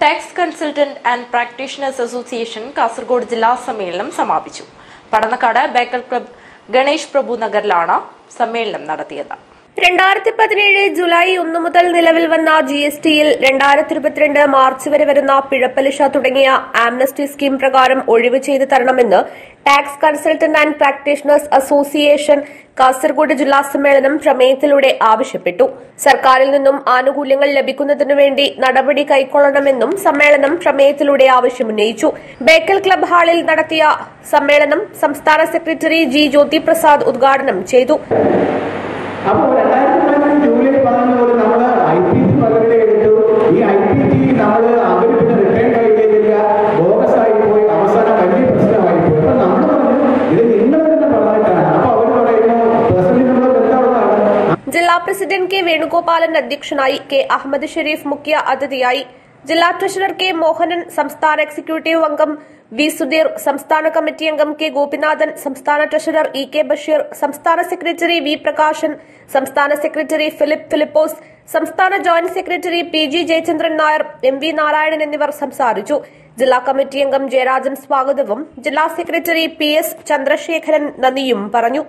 Tax consultant and practitioners association Kasaragod ജില്ലാ സമ്മേളനം സമാപിച്ചു. പടന്നക്കാട് ബേക്കൽ ക്ലബ് ഗണേഷ് പ്രഭു നഗറിലാണ് സമ്മേളനം നടത്തിയത്. രണ്ടായിരത്തി പതിനേഴ് ജൂലൈ ഒന്ന് മുതൽ നിലവിൽ വന്ന ജി എസ് ടിയിൽ രണ്ടായിരത്തി ഇരുപത്തിരണ്ട് മാർച്ച് വരെ വരുന്ന പിഴപ്പലിശ തുടങ്ങിയ ആംനസ്റ്റി സ്കീം പ്രകാരം ഒഴിവ് ചെയ്തു തരണമെന്ന് tax consultant and practitioners association Kasaragod ജില്ലാ സമ്മേളനം പ്രമേയത്തിലൂടെ ആവശ്യപ്പെട്ടു. സർക്കാരിൽ നിന്നും ആനുകൂല്യങ്ങൾ ലഭിക്കുന്നതിനു വേണ്ടി നടപടി കൈക്കൊള്ളണമെന്നും സമ്മേളനം പ്രമേയത്തിലൂടെ ആവശ്യമുന്നയിച്ചു. ബേക്കൽ ക്ലബ് ഹാളിൽ നടത്തിയ സമ്മേളനം സംസ്ഥാന സെക്രട്ടറി ജി ജ്യോതി പ്രസാദ് ഉദ്ഘാടനം ചെയ്തു. അപ്പോൾ രണ്ടായിരത്തി പതിനഞ്ച് ജൂലൈ പറഞ്ഞ പോലെ നമ്മൾ ഐ പി ടി പദ്ധതി എടുത്തു. ഈ ഐ പി ടി നമ്മൾ അവർ പിന്നെ റിട്ടേൺ കഴിയുന്നില്ല ബോഗസ് ആയി പോയി അവസാനം വലിയ പ്രശ്നമായി പോയി അപ്പൊ നമ്മൾ പറഞ്ഞു ഇത് നിങ്ങൾ തന്നെ പറഞ്ഞിട്ടാണ്. അപ്പൊ അവർ പറയുന്നു പ്രസിഡന്റ് നമ്മൾ ബന്ധമുള്ളതാണ് ജില്ലാ പ്രസിഡന്റ് കെ വേണുഗോപാലൻ അധ്യക്ഷനായി കെ അഹമ്മദ് ഷെരീഫ് മുഖ്യ അതിഥിയായി ജില്ലാ ട്രഷറർ കെ മോഹനൻ സംസ്ഥാന എക്സിക്യൂട്ടീവ് അംഗം വി സുധീർ സംസ്ഥാന കമ്മിറ്റി അംഗം കെ ഗോപിനാഥൻ സംസ്ഥാന ട്രഷറർ ഇ കെ ബഷീർ സംസ്ഥാന സെക്രട്ടറി വി പ്രകാശൻ സംസ്ഥാന സെക്രട്ടറി ഫിലിപ്പ് ഫിലിപ്പോസ് സംസ്ഥാന joint secretary P G Jayachandran Nair M V Narayanan എന്നിവർ സംസാരിച്ചു. ജില്ലാ കമ്മിറ്റി അംഗം ജയരാജൻ സ്വാഗതവും ജില്ലാ സെക്രട്ടറി പി എസ് ചന്ദ്രശേഖരൻ നന്ദിയും പറഞ്ഞു.